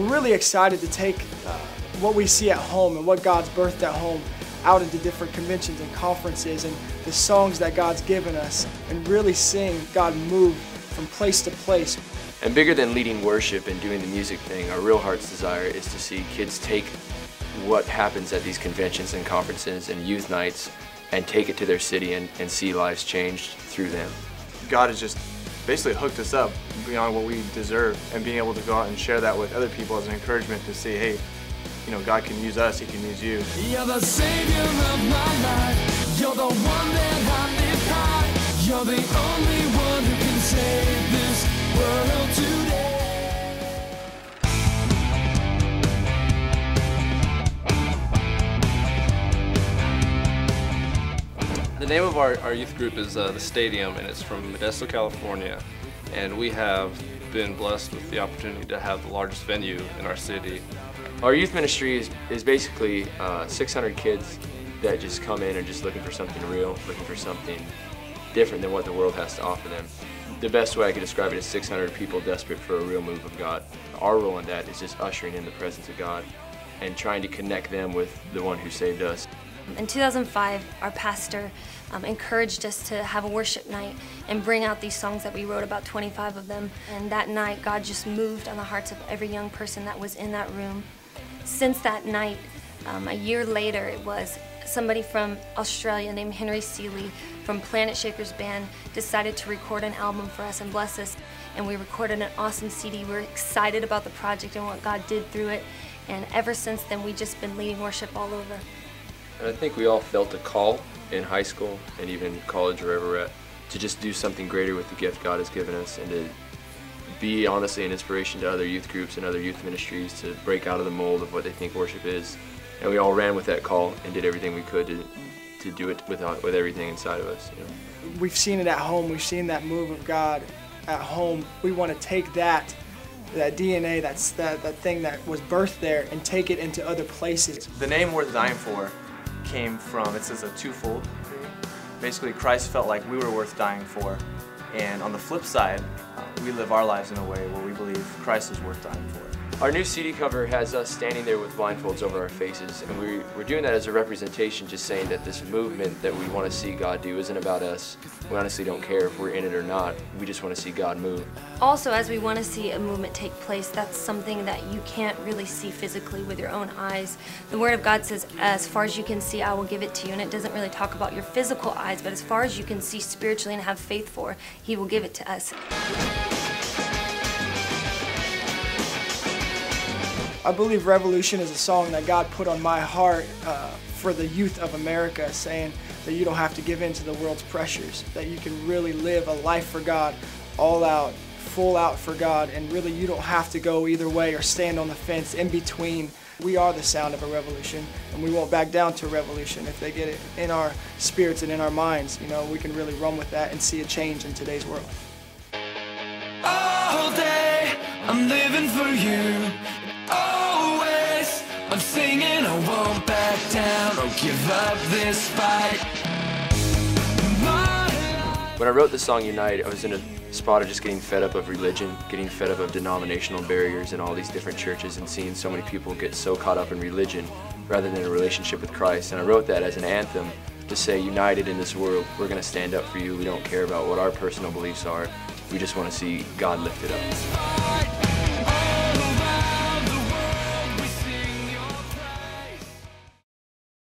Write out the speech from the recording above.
revolution. We're really excited to take uh, what we see at home and what God's birthed at home out into different conventions and conferences and the songs that God's given us and really seeing God move from place to place. And bigger than leading worship and doing the music thing, our real heart's desire is to see kids take what happens at these conventions and conferences and youth nights and take it to their city and, and see lives changed through them. God is just basically hooked us up beyond what we deserve and being able to go out and share that with other people as an encouragement to say, hey, you know, God can use us, He can use you. You're the savior of my life. You're the one that I live high. You're the only one name of our, our youth group is uh, The Stadium, and it's from Modesto, California. And we have been blessed with the opportunity to have the largest venue in our city. Our youth ministry is, is basically uh, 600 kids that just come in and just looking for something real, looking for something different than what the world has to offer them. The best way I could describe it is 600 people desperate for a real move of God. Our role in that is just ushering in the presence of God and trying to connect them with the one who saved us. In 2005, our pastor um, encouraged us to have a worship night and bring out these songs that we wrote, about 25 of them. And that night, God just moved on the hearts of every young person that was in that room. Since that night, um, a year later, it was somebody from Australia named Henry Seeley from Planetshakers Band decided to record an album for us and bless us. And we recorded an awesome CD. We're excited about the project and what God did through it. And ever since then, we've just been leading worship all over. And I think we all felt a call in high school and even college, wherever we're at, to just do something greater with the gift God has given us and to be honestly an inspiration to other youth groups and other youth ministries to break out of the mold of what they think worship is. And we all ran with that call and did everything we could to, to do it with, with everything inside of us. You know? We've seen it at home. We've seen that move of God at home. We want to take that that DNA, that's that, that thing that was birthed there, and take it into other places. The name Worth Dying For came from, it says a twofold. Basically, Christ felt like we were worth dying for. And on the flip side, uh, we live our lives in a way where we believe Christ is worth dying for. Our new CD cover has us standing there with blindfolds over our faces, and we, we're doing that as a representation, just saying that this movement that we want to see God do isn't about us. We honestly don't care if we're in it or not. We just want to see God move. Also, as we want to see a movement take place, that's something that you can't really see physically with your own eyes. The Word of God says, as far as you can see, I will give it to you. And it doesn't really talk about your physical eyes, but as far as you can see spiritually and have faith for, He will give it to us. I believe Revolution is a song that God put on my heart uh, for the youth of America, saying that you don't have to give in to the world's pressures, that you can really live a life for God, all out, full out for God, and really you don't have to go either way or stand on the fence in between. We are the sound of a revolution, and we won't back down to a revolution. If they get it in our spirits and in our minds, you know, we can really run with that and see a change in today's world. All day, I'm living for you. I'm singing, I won't back down or give up this fight. When I wrote the song Unite, I was in a spot of just getting fed up of religion, getting fed up of denominational barriers in all these different churches and seeing so many people get so caught up in religion rather than a relationship with Christ. And I wrote that as an anthem to say, united in this world, we're going to stand up for you. We don't care about what our personal beliefs are. We just want to see God lifted up.